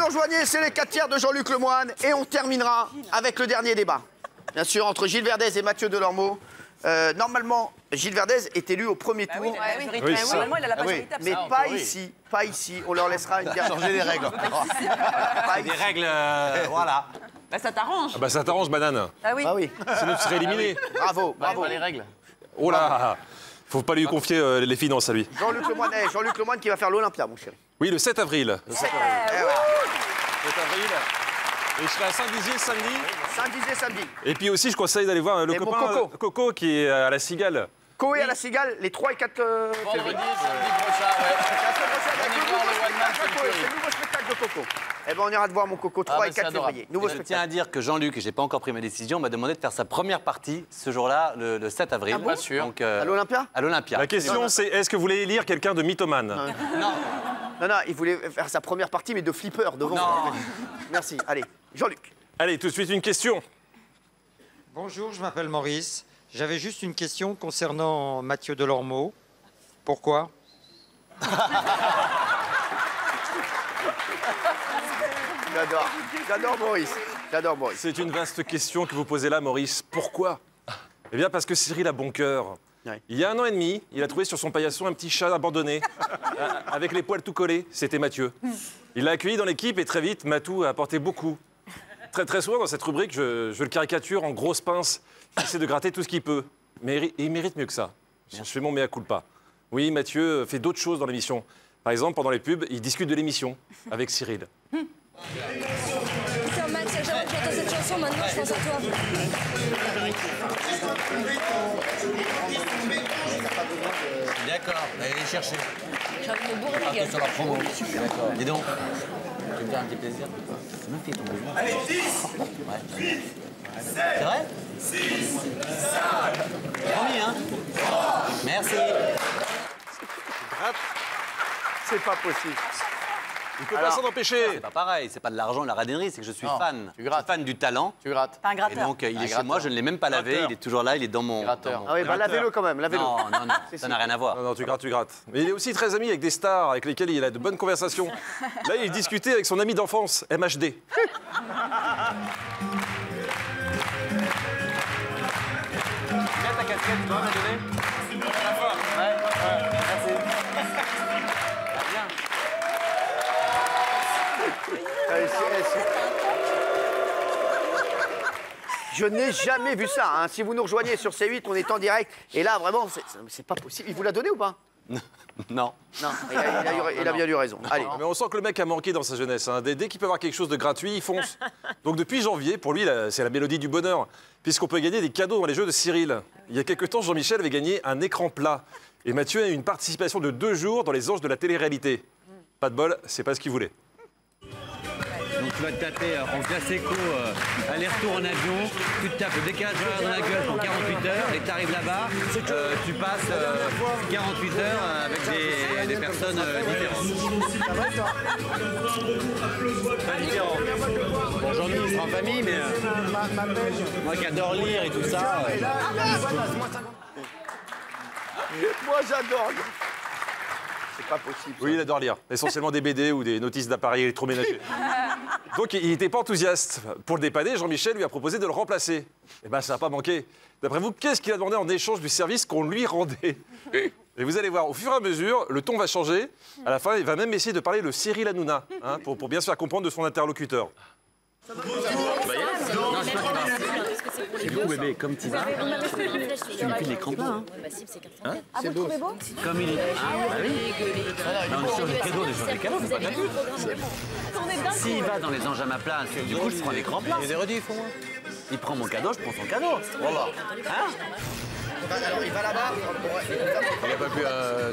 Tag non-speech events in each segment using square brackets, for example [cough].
nous rejoignez, c'est les 4 tiers de Jean-Luc Lemoine et on terminera avec le dernier débat. Bien sûr, entre Gilles Verdez et Mathieu Delormeau. Euh, normalement, Gilles Verdez est élu au premier tour. Oui, oui. Oui, Oui, ça. Normalement, il a la Ah oui, majorité mais pas ici, pas ici. On leur laissera une [laughs] dernière. Changer les règles. Pas [laughs] Des ici. règles, euh, voilà. Bah, ça t'arrange. Ah bah ça t'arrange, banane. Ah oui. Ah oui, Sinon tu serais éliminé. bravo, bravo. les règles. Oh là Faut pas lui confier euh, les finances à lui. Jean-Luc Lemoine, eh, Jean-Luc Lemoine qui va faire l'Olympia, mon chéri. Oui, le 7 avril. Eh ouais. 7 avril. Et je serai à Saint-Dizier samedi. Saint-Dizier samedi. Et puis aussi, je conseille d'aller voir euh, le Et copain Coco. euh, Coco qui est à la Cigale. Coé à la Cigale, les 3 et 4 euh, février. Vendredi, samedi prochain, ouais. Le le c'est le nouveau spectacle de Coco. Eh ben, on ira te voir mon Coco 3 Ah, et bah, c'est 4 adorable. février. Nouveau Je tiens à dire que Jean-Luc, et j'ai pas encore pris ma décision, m'a demandé de faire sa première partie ce jour-là, le, le 7 avril. bon Pas sûr. Donc, euh, À l'Olympia À l'Olympia. La question, c'est est-ce que vous voulez élire quelqu'un de mythomane Non, non, il voulait faire sa première partie, mais de flipper devant. Non. Merci. Allez, Jean-Luc. Allez, tout de suite, une question. Bonjour, je m'appelle Maurice. J'avais juste une question concernant Mathieu Delormeau. Pourquoi? [laughs] J'adore. J'adore Maurice. J'adore Maurice. C'est une vaste question que vous posez là, Maurice. Pourquoi? Eh bien, parce que Cyril a bon cœur. Ouais. Il y a un an et demi, il a trouvé sur son paillasson un petit chat abandonné, [laughs] avec les poils tout collés. C'était Mathieu. Il l'a accueilli dans l'équipe et très vite, Matou a apporté beaucoup. Très, très souvent, dans cette rubrique, je, je le caricature en grosse pince. Il essaie de gratter tout ce qu'il peut. Mais il- mérite mieux que ça. Je, je fais mon mea culpa. Oui, Mathieu fait d'autres choses dans l'émission. Par exemple, pendant les pubs, il discute de l'émission avec Cyril. Tiens, Max, j'entends cette chanson, maintenant je pense à toi. D'accord, allez les chercher. J'ai envie de me bourrer la gueule. Sur la promo. D'accord. Dis donc. Tu me fais un petit plaisir C'est ma fille ton besoin. Allez, 10 Ouais. C'est vrai? 6 Promis, hein? Merci. C'est pas possible. Il peut Alors, pas s'en empêcher. C'est pas pareil, c'est pas de l'argent, de la radinerie, c'est que je suis Non, fan. tu Je suis fan du talent. Tu grattes. Un Et gratteur. donc, euh, il Un est chez moi, je ne l'ai même pas lavé, Gratteur. il est toujours là, il est dans mon. Gratteur. dans mon- Ah oui, bah lavez-le quand même, lavez-le. Non, non, non, [laughs] ça n'a rien à voir. Non, non, tu grattes, tu grattes. Mais il est aussi très ami avec des stars avec lesquelles il a de bonnes conversations. [laughs] Là, il discutait avec son ami d'enfance, MHD. Mets ta casquette, tu dois me la donner Je n'ai jamais vu ça. hein. Si vous nous rejoignez sur C8, on est en direct. Et là, vraiment, c'est- pas possible. Il vous l'a donné ou pas? [laughs] Non. Non, il a, il a eu- il a bien eu raison. Allez. Mais on sent que le mec a manqué dans sa jeunesse. hein. Dès, dès qu'il peut avoir quelque chose de gratuit, il fonce. Donc depuis janvier, pour lui, c'est la mélodie du bonheur, puisqu'on peut gagner des cadeaux dans les jeux de Cyril. Il y a quelques temps, Jean-Michel avait gagné un écran plat. Et Mathieu a eu une participation de deux jours dans les anges de la télé-réalité. Pas de bol, c'est pas ce qu'il voulait. Tu vas te taper euh, en classe éco, euh, aller-retour en avion, tu te tapes le décalage horaire dans la gueule pour 48 heures et tu arrives là-bas, euh, tu passes euh, 48 heures euh, avec des, des personnes euh, différentes. Pas différent. Bon, Jean-Louis, il sera en famille, mais euh, moi qui adore lire et tout ça. euh, Moi, j'adore. C'est pas possible. ça. Oui, il adore lire. Essentiellement des BD ou des notices d'appareils électroménagers. Donc il n'était pas enthousiaste. Pour le dépanner, Jean-Michel lui a proposé de le remplacer. Eh bien, ça n'a pas manqué. D'après vous, qu'est-ce qu'il a demandé en échange du service qu'on lui rendait Et vous allez voir, au fur et à mesure, le ton va changer. À la fin, il va même essayer de parler le Cyril Hanouna, hein, pour, pour bien se faire comprendre de son interlocuteur. Du coup, bébé, comme tu vas, tu me files l'écran plat. Hein. Ah, vous le trouvez beau Comme il est. Ah, bah oui. Bah, on échange des cadeaux, on échange des cadeaux, c'est pas ta pute. S'il va dans les anges à ma place, du coup, je prends l'écran plat. Les érudits, font Il prend mon cadeau, je prends son cadeau. Voilà. Hein Alors, il va là-bas. Il a pas pu. Euh,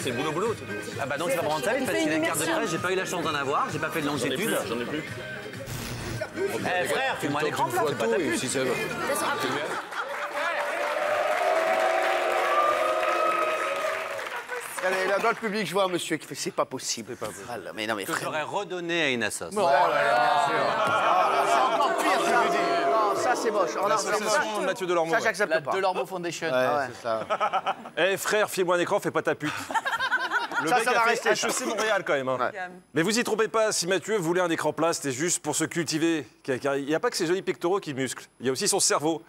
c'est le boulot boulot. Ah bah donc il va prendre vie parce qu'il a une carte de presse, j'ai pas eu la chance d'en avoir, j'ai pas fait de longitude. J'en ai plus. Eh frère, fais-moi l'écran plat, c'est pas ta pute. Si ça va. Allez, là, dans le public, je vois un monsieur qui fait C'est pas possible. Ah, là, mais non, mais Que frère. j'aurais redonné à une assoce. C'est encore pire, ça. Non, ça, c'est moche. Oh, L'association ça, Mathieu Delormeau. Ça, ouais. j'accepte La pas. Delormeau Foundation. Ah ouais. c'est ça. Eh frère, file-moi un écran, fais pas ta pute. [laughs] Le ça, mec ça a va fait rester. ça. HEC Montréal quand même. hein. Ouais. Mais vous y trompez pas, si Mathieu voulait un écran plat, c'était juste pour se cultiver. Car il n'y a pas que ses jolis pectoraux qui musclent, il y a aussi son cerveau.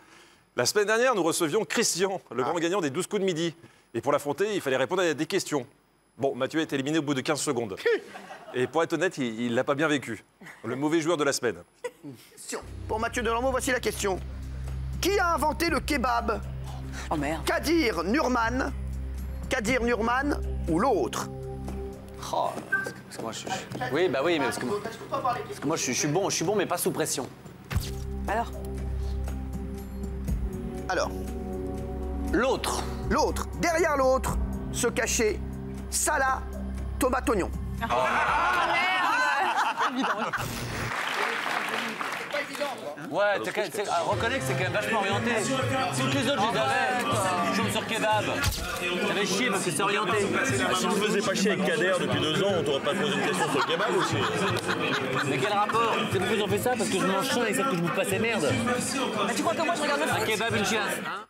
La semaine dernière, nous recevions Christian, le grand gagnant des 12 coups de midi. Et pour l'affronter, il fallait répondre à des questions. Bon, Mathieu est éliminé au bout de 15 secondes. Et pour être honnête, il ne l'a pas bien vécu. Le mauvais joueur de la semaine. Question. Pour Mathieu Delormeau, voici la question. Qui a inventé le kebab? Oh merde. Kadir Nurman Kadir Nurman ou l'autre Oh, parce que- moi, je suis- Oui, bah oui, mais parce que, moi- parce que moi, je suis, je suis bon, je suis bon, mais pas sous pression. Alors? Alors, L'autre. l'autre, derrière l'autre, se cachait Salah Tomatognon. Ouais, t'as quand même- c'est- ah, reconnais que c'est quand même vachement orienté. Toutes les autres, je les avais. Chaume sur kebab. J'avais chier parce que c'est orienté. Ah, si tu ne faisais pas chier avec Kader depuis deux ans, on t'aurait pas posé une question sur le kebab aussi. Mais quel rapport? C'est pourquoi ils ont fait ça? Parce que je mange chaud et que je bouffe pas ces merdes. Bah, Tu crois que moi je regarde le Un kebab, une chiasse. Hein?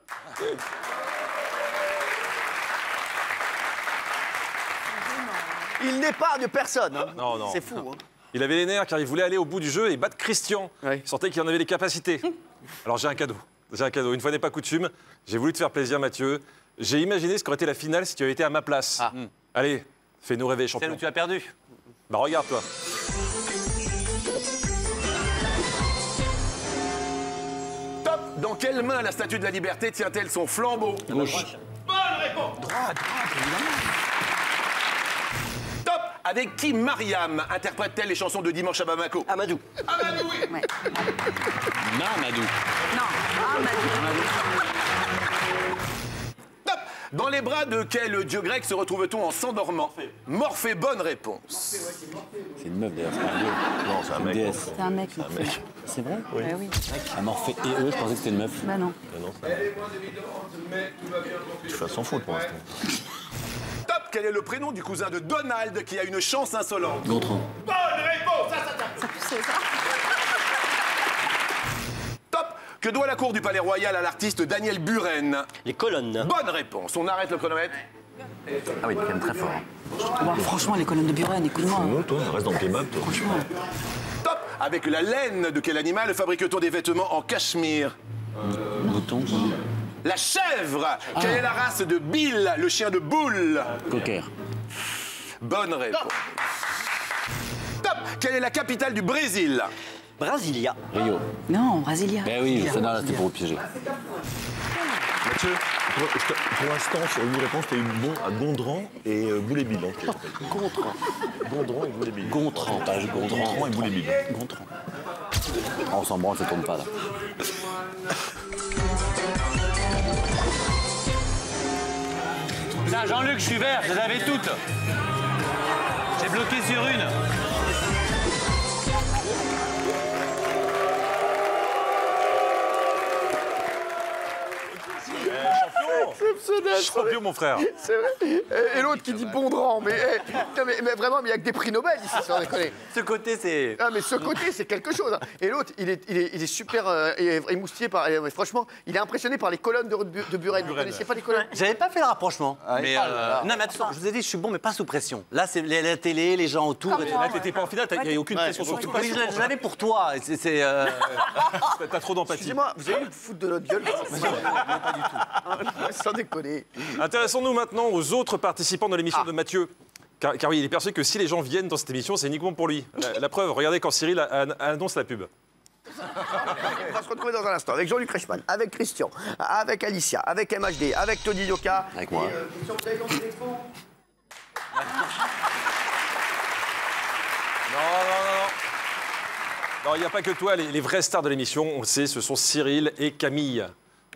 Il n'épargne personne. hein. Non, non. C'est fou. hein. Il avait les nerfs car il voulait aller au bout du jeu et battre Christian. Ouais. Il sentait qu'il en avait les capacités. [laughs] Alors j'ai un cadeau. J'ai un cadeau. Une fois n'est pas coutume, j'ai voulu te faire plaisir, Mathieu. J'ai imaginé ce qu'aurait été la finale si tu avais été à ma place. Ah. Allez, fais-nous rêver, Celle champion. où tu as perdu. Bah regarde-toi. Top Dans quelle main la statue de la liberté tient-elle son flambeau? Gauche. Top Avec qui Mariam interprète-t-elle les chansons de Dimanche à Bamako Amadou. Amadou, oui Non, Madou. Non. Ah, Manu. Top Dans les bras de quel dieu grec se retrouve-t-on en s'endormant Morphée, bonne réponse. C'est une meuf d'ailleurs, c'est pas un dieu. Non, c'est un mec. déesse. C'est un mec. C'est vrai Oui. Bah oui. Un morphée et eux, je pensais que c'était une meuf. Bah non. Je fais s'en foutre pour l'instant. Top Quel est le prénom du cousin de Donald qui a une chance insolente Gontran. Bonne réponse Ça, ça, ça. Top Que doit la cour du Palais Royal à l'artiste Daniel Buren Les colonnes. Bonne réponse. On arrête le chronomètre. Ah oui, quand même très fort. Bon, franchement, les colonnes de Buren, écoute-moi. Non, toi, reste dans le kebab, toi. Franchement. Top Avec la laine de quel animal fabrique-t-on des vêtements en cachemire? Mouton. La chèvre Quelle est la race de Bill, le chien de boule? Cocker. Bonne réponse. Top Quelle est la capitale du Brésil? Brasilia. Rio. Non, Brasilia. Ben oui, ça non, là, c'était pour vous piéger. Mathieu, pour, l'instant, sur une réponse, t'as eu bon à Gondran et euh, Boulébil. Donc, Gontran. Gondran et Boulébil. Gontran, Gontran. Et Boulébil. Gontran. Oh, on s'en branle, ça tourne pas là. [laughs] Jean-Luc, je suis vert, je les toutes. J'ai bloqué sur une. Champion, mon frère. C'est vrai. Et, et l'autre qui dit Bondran. Mais, eh, mais, mais vraiment, mais il n'y a que des prix Nobel ici, sans déconner. Ce côté, c'est. Ah, mais ce côté, c'est quelque chose. hein. Et l'autre, il est, il, est, il est super euh, émoustillé par. euh, franchement, il est impressionné par les colonnes de, de, de Buren. Vous ne connaissiez pas les colonnes? J'avais pas fait le rapprochement. mais Oh là euh, non, mais attends, je vous ai dit, je suis bon, mais pas sous pression. Là, c'est la télé, les gens autour. et tout. Là, t'étais pas en finale, il n'y a aucune Ouais, pression sur ouais, toi. Oui, je l'avais pour toi. et c'est- euh, [laughs] T'as trop d'empathie. Excusez-moi, vous avez eu le foot de notre gueule? Pas du tout. Sans déconner. Intéressons-nous maintenant aux autres participants de l'émission de Mathieu. Car, car oui, il est persuadé que si les gens viennent dans cette émission, c'est uniquement pour lui. La, la preuve, regardez quand Cyril a- a- annonce la pub. On va se retrouver dans un instant avec Jean-Luc Reichmann, avec Christian, avec Alicia, avec MHD, avec Tony Yoka. Avec moi. Et, euh, Christian, vous avez non, non, non. Non, il n'y a pas que toi, les, les vraies stars de l'émission, on le sait, ce sont Cyril et Camille.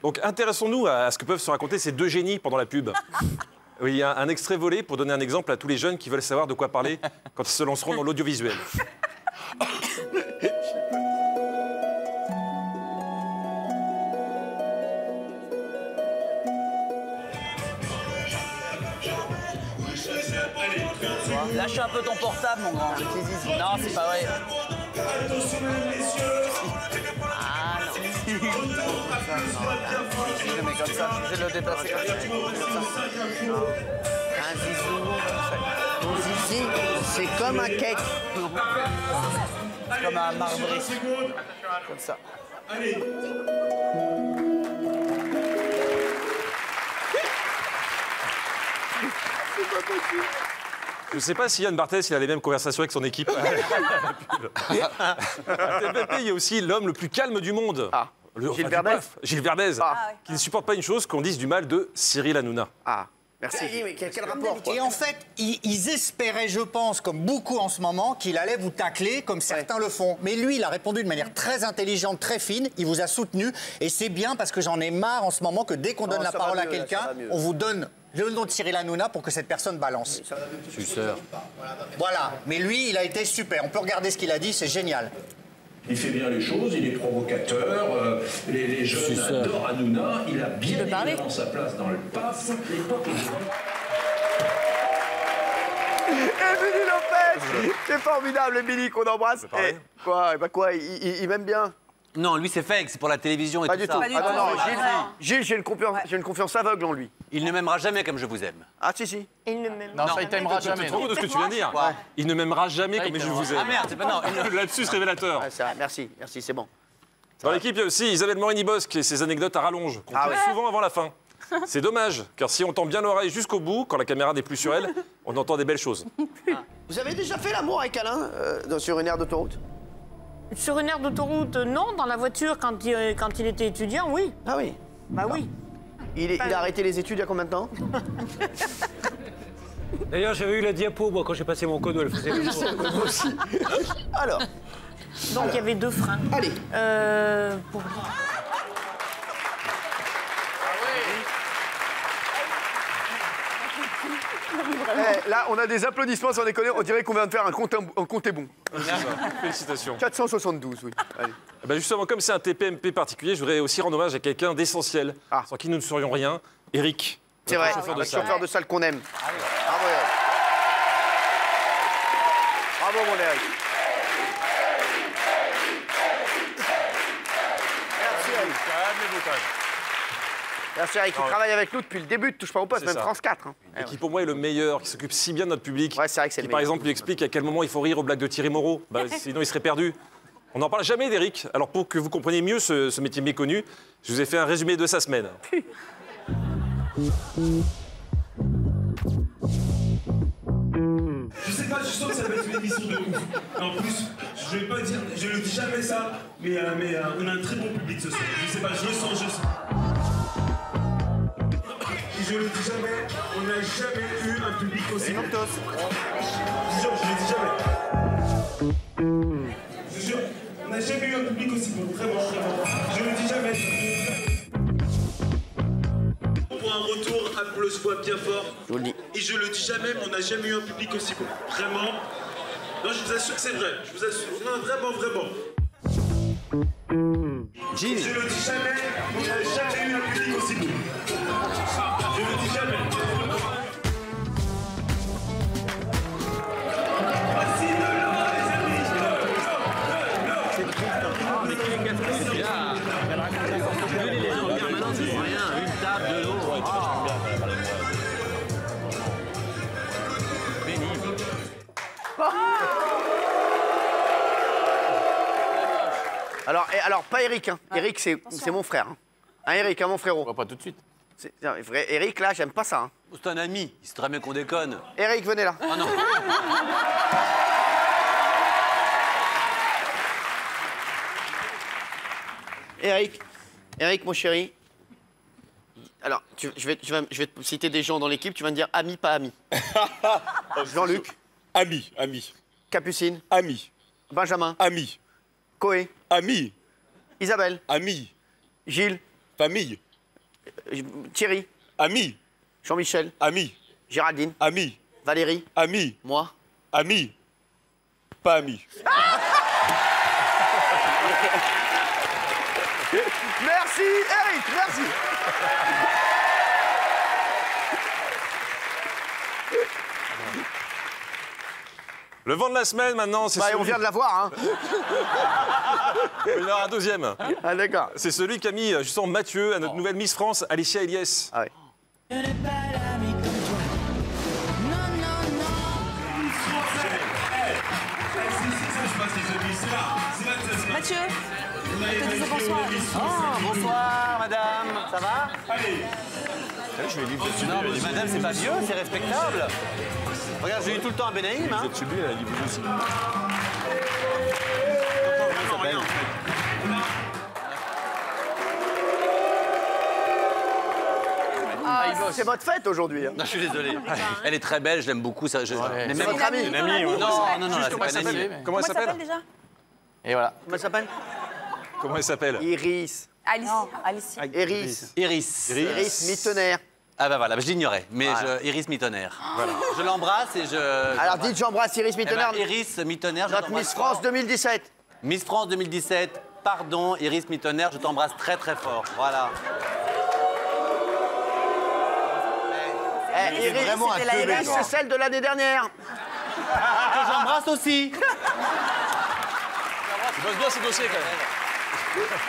Donc intéressons-nous à, ce que peuvent se raconter ces deux génies pendant la pub. Il y a un extrait volé pour donner un exemple à tous les jeunes qui veulent savoir de quoi parler quand ils se lanceront dans l'audiovisuel. Lâche un peu ton portable, mon grand. Non, c'est pas vrai. Non. Comme ça, je vais le déplacer comme ça. Comme ça. Un zizou, ça. Si, c'est comme un cake. Comme un marbré. Comme ça. Je ne sais pas si Yann Barthès il a les mêmes conversations avec son équipe. [laughs] [laughs] à [laughs] TPP, il y a aussi l'homme le plus calme du monde. Ah. Le- Gilles Verdez Gilles Verdez, Ah. qui ne supporte pas une chose qu'on dise du mal de Cyril Hanouna. Ah, merci. Mais quel, quel rapport quoi Et en fait, ils, ils espéraient, je pense, comme beaucoup en ce moment, qu'il allait vous tacler comme certains le font. Mais lui, il a répondu de manière très intelligente, très fine. Il vous a soutenu. Et c'est bien parce que j'en ai marre en ce moment que dès qu'on donne la parole à mieux, quelqu'un, on vous donne le nom de Cyril Hanouna pour que cette personne balance. Suceur. Voilà. Mais lui, il a été super. On peut regarder ce qu'il a dit, c'est génial. Il fait bien les choses, il est provocateur, euh, les, les jeunes adorent Hanouna, il a bien évidemment sa place dans le PAF. Et Billy Lopez C'est formidable, le Billy qu'on embrasse. Eh, quoi Bah quoi il, il- il m'aime bien Non, lui, c'est fake, c'est pour la télévision et Pas tout du ça. tout. Pas du Ah non, tout. non, Ah, Gilles, non. Gilles, j'ai une, confiance- j'ai une confiance aveugle en lui. Il ne m'aimera jamais comme je vous aime. Ah si, si. Il ne m'aime Non, ça, il t'aimera Tu te de ce que tu viens de dire Il ne m'aimera jamais comme je vous aime. Ah merde, c'est pas non. Lapsus [laughs] révélateur. Ah, c'est vrai, merci, merci, c'est bon. Dans l'équipe, il y a aussi Isabelle Morini-Bosque et ses anecdotes à rallonge, qu'on Ah ouais. souvent avant la fin. C'est dommage, car si on tend bien l'oreille jusqu'au bout, quand la caméra n'est plus sur elle, on entend des belles choses. [laughs] Vous avez déjà fait l'amour avec Alain euh, sur une aire d'autoroute? Sur une aire d'autoroute, non. Dans la voiture, quand il, euh, quand il était étudiant, oui. Ah oui. Bah oui. Il, est- il a arrêté les études il y a combien de temps [laughs] D'ailleurs, j'avais eu la diapo, moi, quand j'ai passé mon code, elle faisait toujours. [laughs] Alors, Donc il y avait deux freins. allez. Euh, pour... Eh, là, on a des applaudissements sans déconner. On dirait qu'on vient de faire un compte, un compte est bon. Félicitations. 472, oui. Allez. Eh ben justement, comme c'est un TPMP particulier, je voudrais aussi rendre hommage à quelqu'un d'essentiel, Ah. sans qui nous ne serions rien, Eric. C'est vrai, chauffeur de le salle. chauffeur de salle qu'on aime. Bravo, Eric. Bravo, mon Eric. Merci, Eric. Il travaille avec nous depuis le début de Touche pas au poste, même ça. France 4. hein. Et qui pour moi est le meilleur, qui s'occupe si bien de notre public. Ouais, c'est vrai que c'est qui le par exemple lui explique à quel moment il faut rire aux blagues de Thierry Moreau. Bah, [laughs] sinon il serait perdu. On n'en parle jamais d'Eric. Alors pour que vous compreniez mieux ce, ce métier méconnu, je vous ai fait un résumé de sa semaine. Je sais pas, je sens que ça va être une émission de ouf. En plus, je vais pas dire, je le dis jamais ça, mais, euh, mais euh, on a un très bon public ce soir. Je sais pas, je le sens, je le sens. Et je le dis jamais, on n'a jamais eu un public aussi bon. Je vous jure, je le dis jamais. Je jure, on n'a jamais eu un public aussi bon, vraiment, vraiment. Je le dis jamais. Pour un retour, applaudisse-moi bien fort. Je vous le dis. Et je le dis jamais, mais on n'a jamais eu un public aussi bon. Vraiment. Non, je vous assure que c'est vrai. Je vous assure. Non, vraiment, vraiment. Gilles, Je le dis jamais, on n'a jamais eu un public aussi bon. Alors, et alors pas Eric. Hein. Eric, c'est c'est mon frère. Hein. Hein, Eric, hein, mon frérot. Pas tout de suite. C'est- non, vrai, Eric, là, j'aime pas ça. hein. C'est un ami, il sait très bien qu'on déconne. Eric, venez là. Ah non. [laughs] Eric, Eric, mon chéri. Alors, tu- je, vais, je vais- je vais te citer des gens dans l'équipe. Tu vas me dire ami, pas ami. [laughs] Jean-Luc, Ami, ami, Capucine, ami, Benjamin, ami, Coé, ami, Isabelle, ami, Gilles, famille, euh, Thierry, ami, Jean-Michel, ami, Géraldine, ami, Valérie, ami, moi. ami, pas ami. [laughs] Merci, Eric, merci. Le vent de la semaine, maintenant, c'est bah, on vient de l'avoir, hein Il y en aura un deuxième. Ah, d'accord. C'est celui qu'a mis, justement, Mathieu à notre nouvelle Miss France, Alicia Eliès. Ah. Je n'ai pas l'ami comme toi. Non, non, non. Miss Mathieu. Elle te bonsoir. Oh, bonsoir, madame. Ça va je lui ai dit, vous êtes subi, Non, mais madame, c'est pas vieux, c'est respectable. Regarde, j'ai eu tout le temps un Benaïm. vous Hein. êtes subi, elle a dit, vous aussi. Ah, c'est votre fête aujourd'hui. hein. Non, je suis désolé. Elle est très belle, je l'aime beaucoup. Ça, je... mais C'est même- votre amie, oui. Non, non, non, Juste comment pas elle amie. Comment elle s'appelle déjà? Et voilà. Comment elle s'appelle? Comment elle s'appelle? Iris. Alice. Alice. Iris. Iris. Iris Mittenaire. Ah bah voilà, je l'ignorais, mais Voilà. je, Iris Mittonnerre. Voilà. Je l'embrasse et je... Alors dites j'embrasse Iris Eh ben, Mittenaire, Iris Mittonnerre, je notre t'embrasse Miss France fort. 2017. Miss France 2017, pardon, Iris Mittonnerre, je t'embrasse très très fort. Voilà. Eh, Iris, c'est celle de l'année dernière. Que j'embrasse aussi. Tu bosses bien ce dossier quand même. [laughs]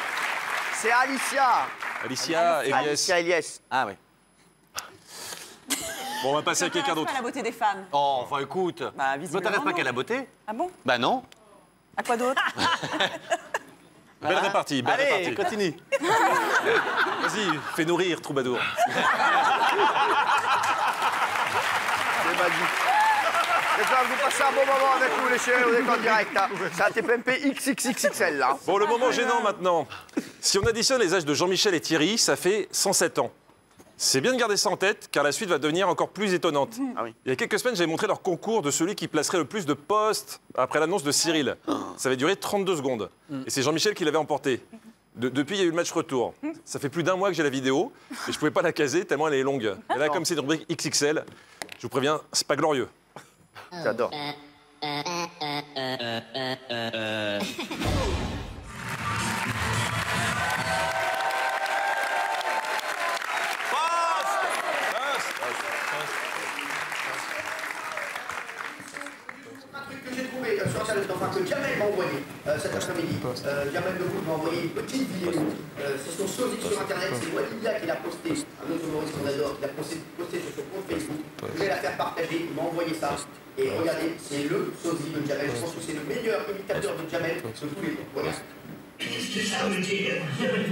C'est Alicia. Alicia, Elias. Alicia Eliès. Ah oui. Bon, on va passer à quelqu'un d'autre. la beauté des femmes. Oh, enfin écoute. Bah, visiblement, m'intéresse pas qu'à la beauté. Ah bon Bah non. À quoi d'autre [laughs] Belle répartie, belle Allez, répartie. continue. [laughs] Vas-y, fais nourrir, troubadour. C'est magique. J'espère que vous passez un bon moment avec nous les chéris, vous êtes en direct. hein. C'est un TPMP XXXXL là. Bon, le moment gênant maintenant. Si on additionne les âges de Jean-Michel et Thierry, ça fait 107 ans. C'est bien de garder ça en tête, car la suite va devenir encore plus étonnante. Ah oui. Il y a quelques semaines, j'avais montré leur concours de celui qui placerait le plus de postes après l'annonce de Cyril. Ça avait duré 32 secondes. Et c'est Jean-Michel qui l'avait emporté. De- depuis, il y a eu le match retour. Ça fait plus d'un mois que j'ai la vidéo, et je pouvais pas la caser tellement elle est longue. Et là, comme c'est une rubrique XXL, je vous préviens, c'est pas glorieux. J'adore. Un truc que j'ai trouvé euh, sur Internet, enfin que Jamel m'a envoyé euh, cet après-midi. Euh, Jamel Lecourt m'a envoyé une petite vidéo. Euh, c'est son sosie sur Internet, c'est Walidia qui l'a posté, un autre humoriste qu'on adore, qui l'a posté, posté sur son compte Facebook. Je vais la faire partager, envoyé ça. Et regardez, c'est le sosie de Jamel. Je pense que c'est le meilleur imitateur de Jamel de tous les temps. Voilà. Qu'est-ce que ça veut dire Ça veut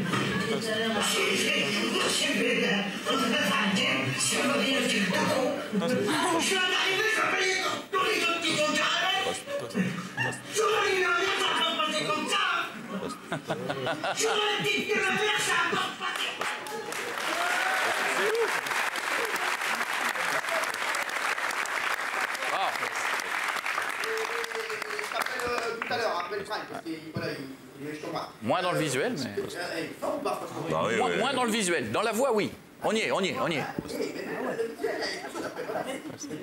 dire que tu Je viens d'arriver, je vais payer tous les autres qui sont caramel Je vais arriver à rien, ça va passer comme ça Je leur ai dit que le verre, ça apporte pas Je t'appelle euh, tout à l'heure, après le prime, parce qu'il voilà, il, il est chômage. Moins dans le visuel, mais. Euh, pas, franchement? Bah oui, Moins, oui. moins dans le visuel. Dans la voix, oui. On y est, on y est, on y est.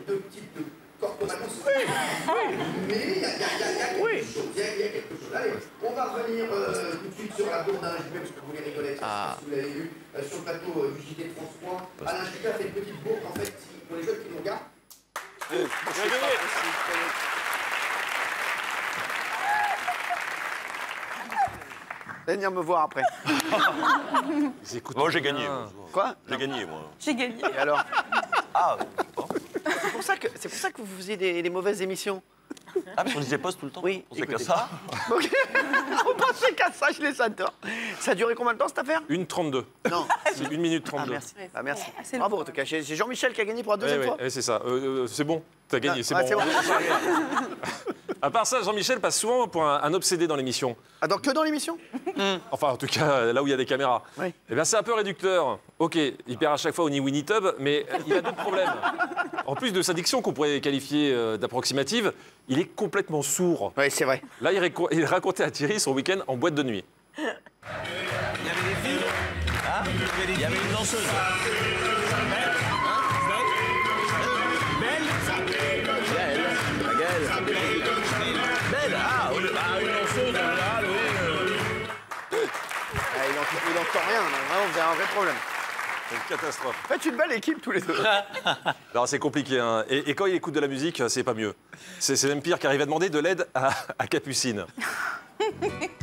Petites corporations. Mais il y a, quelque chose. Il y a, il y a quelque chose. Allez, on va revenir euh, tout de suite sur la Bourdin JB, parce que vous les rigolez, Ah. si vous l'avez vu, euh, sur le plateau euh, du JT France 3. Alain Juppé a fait une petite bourre, en fait, pour les jeunes qui nous regardent. Allez venir me voir après. Moi, j'ai gagné. moi. Quoi? J'ai gagné, moi. J'ai gagné. Et alors? C'est pour ça que c'est pour ça que vous faisiez des, des mauvaises émissions. Ah, parce qu'on disait poste tout le temps Oui. On sait qu'à écoutez. ça. Ok. [laughs] On pensait qu'à ça, je les adore. Ça a duré combien de temps cette affaire? Une 32. Non. C'est une minute Ah 32. merci. Ah, merci. Bravo en tout cas. C'est c'est Jean-Michel qui a gagné pour la deuxième Ouais, fois. ouais, ouais, c'est ça. Euh, euh, c'est bon, t'as gagné, Ah, c'est ouais, bon. [laughs] À part ça, Jean-Michel passe souvent pour un, un obsédé dans l'émission. Ah donc que dans l'émission [laughs] Enfin, en tout cas, là où il y a des caméras. Oui. Eh bien, c'est un peu réducteur. Ok, il perd à chaque fois au Ni Winnie Tub, mais euh, il a d'autres problèmes. En plus de sa diction qu'on pourrait qualifier euh, d'approximative, il est complètement sourd. Oui, c'est vrai. Là, il, racontait à Thierry son week-end en boîte de nuit. Il y avait des filles Hein Il y avait une danseuse. N'entend rien. Vraiment, vous avez un vrai problème. C'est une catastrophe. Faites une belle équipe tous les deux. [laughs] Alors, c'est compliqué. hein. Et, et quand il écoute de la musique, c'est pas mieux. C'est c'est même pire car il va demander de l'aide à, à Capucine. [laughs]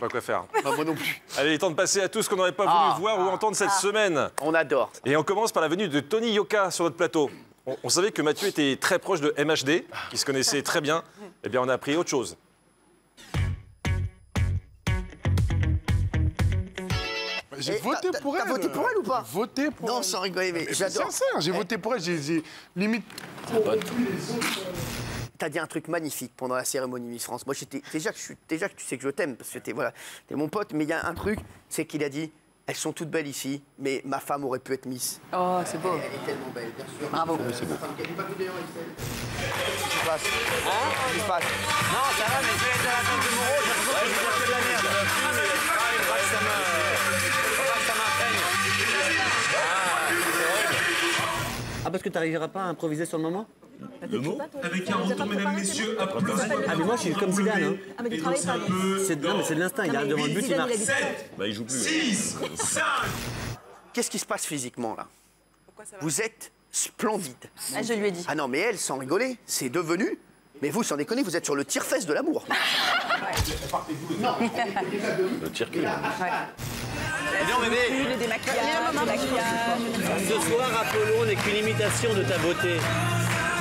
pas quoi faire. [laughs] Bah, moi non plus. Allez, il est temps de passer à tout ce qu'on n'aurait pas Ah. voulu voir ou entendre cette semaine. On adore. Et on commence par la venue de Tony Yoka sur notre plateau. On, on savait que Mathieu était très proche de MHD, qui se connaissait très bien. Eh bien, on a appris autre chose. J'ai Et voté t'as- pour t'as elle. voté pour elle ou pas Voté pour Non, elle. sans rigoler, mais c'est j'adore. sincère, j'ai Eh. voté pour elle. J'ai j'ai limite. T'as dit un truc magnifique pendant la cérémonie Miss France. Moi, j'étais déjà que je suis, déjà que tu sais que je t'aime parce que t'es voilà, t'es mon pote. Mais il y a un truc, c'est qu'il a dit, elles sont toutes belles ici, mais ma femme aurait pu être Miss. Oh, c'est beau. Elle est tellement belle, bien sûr. Bravo. Euh, c'est beau. se passe Qu'est-ce qui se passe Non, ça va, mais je vais être à la table de Moreau, j'ai l'impression que je vais dire que de la merde. Pas que ça ça m'imprègne. Ah, parce que t'arriveras pas à improviser sur le moment? Le mot Avec un retour, mesdames, messieurs, à plus. Ah, mais moi, je suis comme Zidane. Hein. Ah, mais tu travailles pas. c'est non, mais c'est de l'instinct. Il arrive devant le but, il marque. 7, Bah, il joue plus. 6, 5. Qu'est-ce qui se passe physiquement là Vous êtes splendide. Ah, je lui ai dit. Ah non, mais elle, sans rigoler, c'est devenu. Mais vous, sans déconner, vous êtes sur le tire-fesse de l'amour. Le tir cul. Non, bébé. Le démaquillage, le maquillage. Ce soir, Apollon n'est qu'une imitation de ta beauté.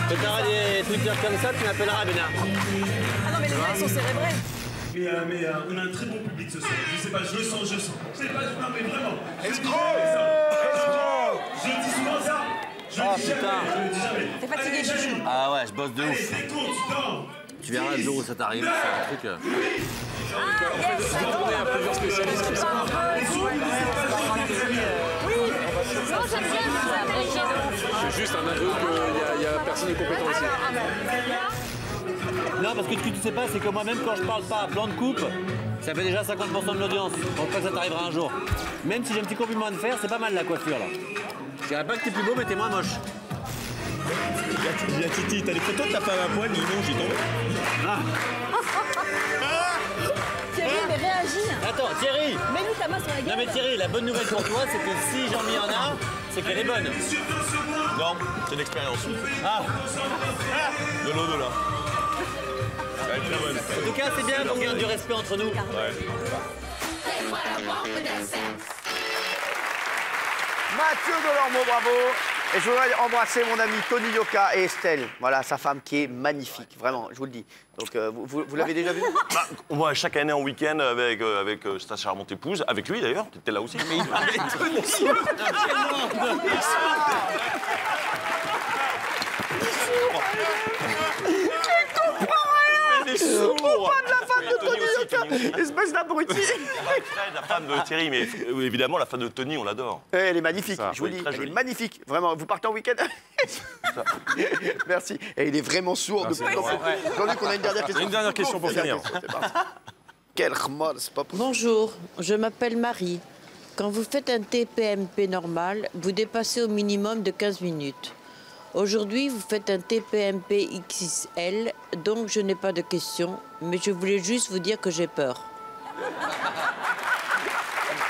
Quand t'auras des Twitter comme ça, tu m'appelleras Bénard. Ah non, mais les mecs sont cérébrés. Mais, euh, mais euh, on a un très bon public ce soir. Je sais pas, je le sens, je le sens. Je sais pas, non mais vraiment. Escroc Je dis souvent ça. Je Oh, le dis jamais, putain. je le dis jamais. T'es fatigué, Allez, Chouchou. Chouchou. Ah ouais, je bosse de Allez, ouf. c'est compte, non. Tu verras le jour où ça t'arrive, c'est un truc. euh. On est un plusieurs spécialistes qui sont Non, j'aime bien, c'est juste un aveu qu'il n'y a, personne de compétent ici. Non, parce que ce que tu sais pas, c'est que moi, même quand je parle pas à plan de coupe, ça fait déjà 50% de l'audience. Pense pas que ça t'arrivera un jour. Même si j'ai un petit compliment à te faire, c'est pas mal la coiffure là. Je dirais pas que t'es plus beau, mais t'es moins moche. Il y a Titi, t'as les photos de ta femme à poil, dis non, j'y tombe. [laughs] Thierry, mais réagis. Attends, Thierry Mets-nous ta main sur la Non gueule. mais Thierry, la bonne nouvelle pour toi, c'est que si j'en mets en a, c'est qu'elle est bonne. Non, c'est l'expérience. Ah, De l'au-delà. Elle est très bonne. en tout cas, c'est bien qu'on garde du respect entre nous. Mathieu Delormeau, bravo. Et je voudrais embrasser mon ami Tony Yoka et Estelle. Voilà, sa femme qui est magnifique, vraiment, je vous le dis. Donc, euh, vous, vous- vous l'avez déjà vu Bah, on va chaque année en week-end avec, euh, avec euh, sa charmante épouse, avec lui d'ailleurs, t'étais là aussi. Mais il [laughs] Il est sourd de la femme de Tony Yoka [laughs] Espèce d'abruti la femme de Thierry, mais euh, évidemment, la femme de Tony, on l'adore. Eh, Elle est magnifique, je vous dis, elle est jolie. magnifique. Vraiment, vous partez en week-end [laughs] Merci. Et il est vraiment sourd ouais. longtemps. Jean-Luc, on a une dernière question. Une dernière question pour finir. Quel c'est pas possible. Bonjour, je m'appelle Marie. Quand vous faites un TPMP normal, vous dépassez au minimum de 15 minutes. Aujourd'hui, vous faites un TPMP XXL, donc je n'ai pas de questions, mais je voulais juste vous dire que j'ai peur.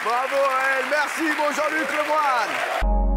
Bravo, elle. Merci, mon Jean-Luc Lemoine.